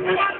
Mr.